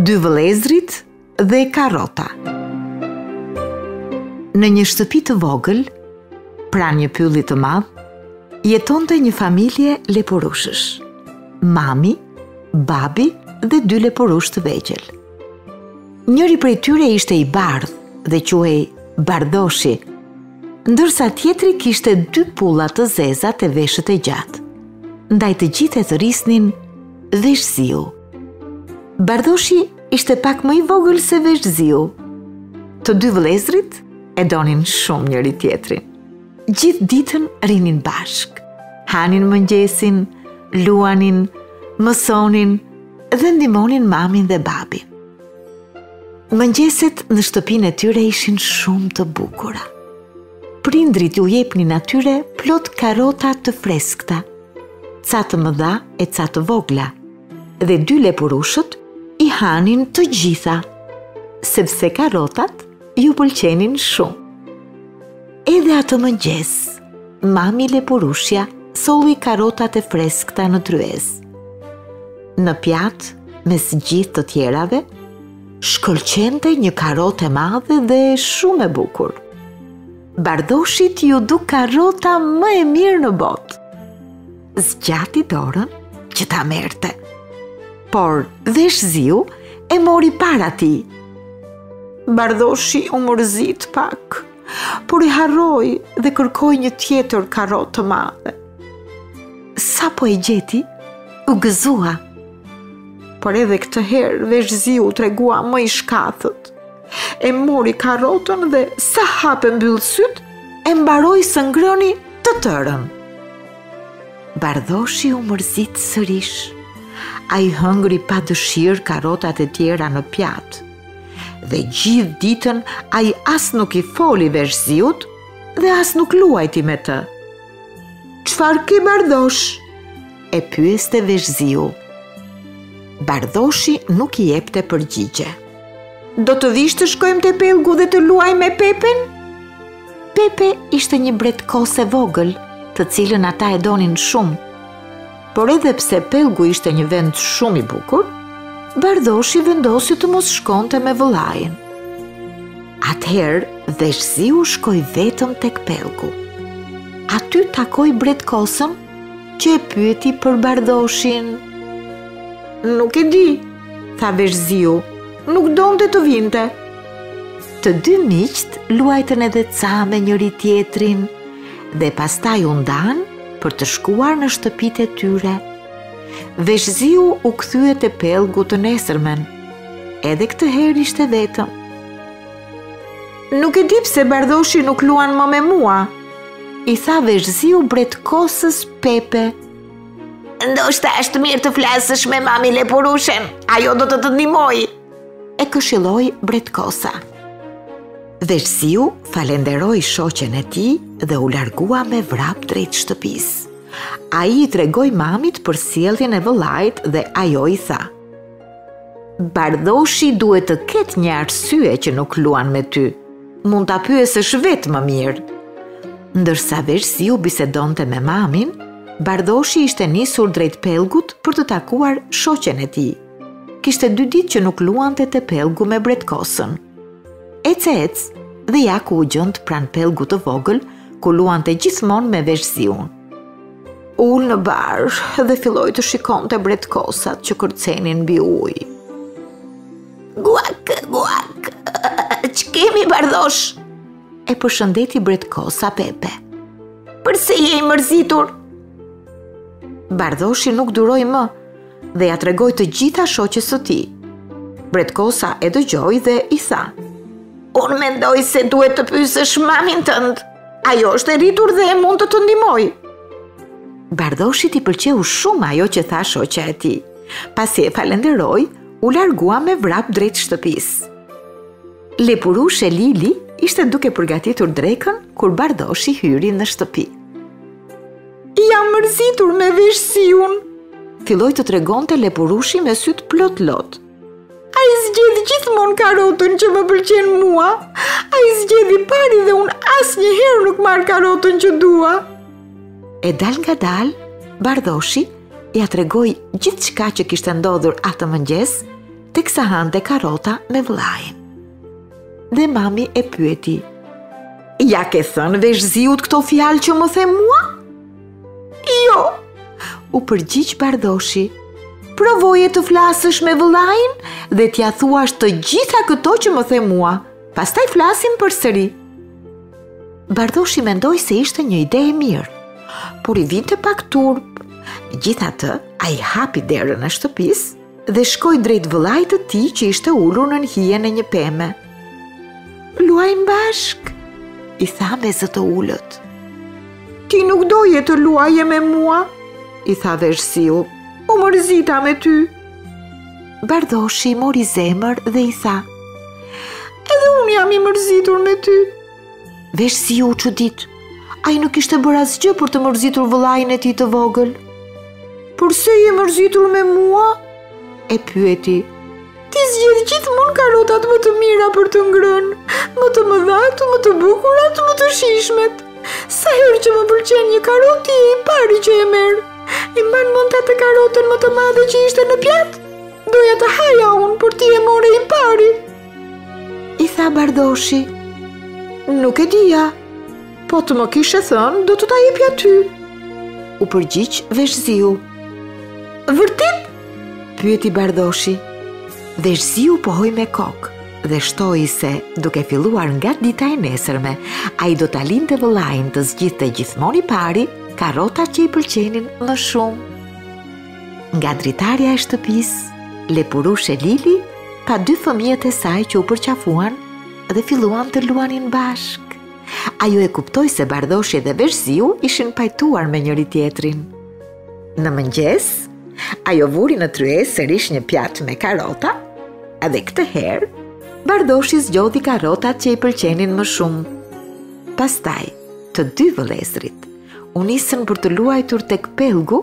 Dy vëllezërit dhe karota Në një shtëpi të vogël, pranë një pylli të madh, jetonte një familje lepurushësh. Mami, babi dhe dy lepurushë të vegjël. Njëri prej tyre ishte i bardhë dhe quhej Bardhoshi, Ndërsa tjetri kishte dy pulla të zeza te veshët e gjatë. Ndaj të gjithë e thërrisnin Veshziu. Bardhoshi ishte pak më i vogël se Veshziu. Të dy vëllezërit e donin shumë njëri-tjetrin. Gjithë ditën rrinin bashkë, hanin mëngjesin, luanin, mësonin dhe ndihmonin mamin dhe babin. Mëngjeset në shtëpinë e tyre ishin shumë të bukura. Prindërit iu jepnin atyre plot karota të freskëta, ca të mëdha e ca të vogla, dhe dy lepurushët i hanin të gjitha, sepse karotat iu pëlqenin shumë. Edhe atë mëngjes, mami Lepurushja solli karotat e freskëta në tryezë. Në pjatë, mes gjithë të tjerave, shkëlqente një karotë e madhe dhe shumë e bukur. Bardhoshit iu duk karota më e mirë në botë. Zgjati dorën që ta merrte. Por Veshziu e mori para tij. Bardhoshi u mërzit pak. por e harroi dhe kërkoi një tjetër karotë të madhe. Sapo e gjeti, u gëzua. Por edhe këtë herë Veshziu u tregua më i shkathët. E mori karotën dhe sa hap e mbyll sytë, e mbaroi së ngrëni të tërën. Bardhoshi u mërzit sërish. Ai i hëngri pa dëshirë karotat e tjera në pjatë. Dhe gjithë ditën ai as nuk i foli Veshziut dhe as nuk luajti me të. Çfarë ke Bardhosh? E pyeste Veshziu. Bardhoshi nuk i jepte përgjigje. Do të vish të shkojmë te pellgu dhe të luajmë me Pepen? Pepe ishte një bretkosë e vogël, të cilën ata e donin shumë, Por edhe pse pellgu ishte një vend shumë i bukur, Bardhoshi vendosi të mos shkonte me vëllain. Atëherë Veshziu shkoi vetëm tek pellgu. Aty takoi bretkosën që e pyeti për Bardhoshin. Nuk e di, tha Veshziu, nuk donte të vinte. Të dy miqtë luajtën edhe ca me njëri-tjetrin dhe pastaj u ndanë për të shkuar në shtëpitë e tyre. Veshziu u kthye te pellgu të nesërmen, edhe këtë herë ishte vetëm. Nuk e di pse Bardhoshi nuk luan më me mua, i tha Veshziu bretkosës Pepe. Ndoshta është mirë të flasësh me mami lepurushen, ajo do të të ndihmojë, e këshilloi bretkosa. Veshziu falënderoi shoqen e tij dhe u largua me vrap drejt shtëpisë. Ai i tregoi mamit për sjelljen e vëllait dhe ajo i tha. Bardhoshi duhet të ketë një arsye që nuk luan me ty. Mund ta pyesësh vetë më mirë. Ndërsa Veshziu bisedonte me mamin, Bardhoshi ishte nisur drejt pellgut për të takuar shoqen e tij. Kishte dy ditë që nuk luante te pellgu me bretkosën. Ec ec dhe ja ku u gjend pranë pellgut të vogël, ku luante gjithmonë me Veshziun. U ul në bar dhe filloi të shikonte bretkosat që kërcenin mbi ujë. Guak, guak, ç'kemi Bardhosh? E përshëndeti bretkosa Pepe. Përse je i mërzitur? Bardhoshi nuk duroi më, dhe ia tregoi të gjitha shoqes së tij. Bretkosa e dëgjoi dhe i tha. Unë mendoj se duhet të pyesësh mamin tënd. Ajo është e rritur dhe mund të të ndihmojë. Bardhoshit i pëlqeu shumë ajo që tha shoqja e tij. Pasi e falënderoi, u largua me vrap drejt shtëpisë. Lepurushe Lili ishte duke përgatitur drekën kur Bardhoshi hyri në shtëpi. Jam mërzitur me Veshziun. Filloi të tregonte lepurushi me sytë plot lot. Ai zgjedh gjithmonë karotën që më pëlqen mua. Ai zgjedh i pari dhe unë asnjëherë nuk marr karotën që dua. E dalëngadalë, Bardhoshi ia tregoi gjithçka që kishte ndodhur atë mëngjes, teksa hante karota me vëllain. Dhe mami e pyeti, Ia ke thënë Veshziut këto fjalë që më the mua? Jo, u përgjigj Bardhoshi. Provoje të flasësh me vëllain dhe t'ia thuash të gjitha këto që më the mua. Pastaj flasim përsëri. Bardhoshi mendoi se ishte një ide e mirë, por i vinte pak turp. Megjithatë, ai hapi derën e shtëpisë, dhe shkoi drejt vëllait të tij që ishte ulur nën hijen e një peme. Luajmë bashkë, i tha me zë të ulët. Ti nuk doje të luaje me mua, i tha Veshziu, u mërzita me ty. Bardhoshi mori zemër dhe i tha, edhe unë jam i mërzitur me ty. Veshziu u çudit. Ai nuk kishte bërë asgjë për të mërzitur vëllain e tij të vogël. Përse je mërzitur me mua? e pyeti. Ti zgjidh gjithmonë karotat më të mira për të ngrënë, më të mëdhat, më të bukurat, më të shijshmet. Sa herë që më pëlqen një karotë, ti je i pari që e merr. E mban mend atë karotën më të madhe që ishte në pjatë? Doja ta haja unë, por ti e more i pari. I tha Bardhoshi, Nuk e dija, po të më kishe thënë, do të ta jepja ty. U përgjigj Veshziu. Vërtet? Pyeti Bardhoshi. Veshziu pohoi me kokë dhe shtoi se duke filluar nga dita e nesërme, ai do ta linte vëllain të zgjidhte gjithmonë i pari karotat që i pëlqenin më shumë. Nga dritarja e shtëpisë, lepurushe Lili, pa dy fëmijët e saj që u përqafuan dhe filluan të luanin bashkë. Ajo e kuptoi se Bardhoshi dhe Veshziu ishin pajtuar me njëri-tjetrin. Në mëngjes, ajo vuri në tryezë sërish një pjatë me karota, dhe këtë herë, Bardhoshi zgjodhi karotat që i pëlqenin më shumë. Pastaj, të dy vëllezërit, u nisën për të luajtur tek pelgu,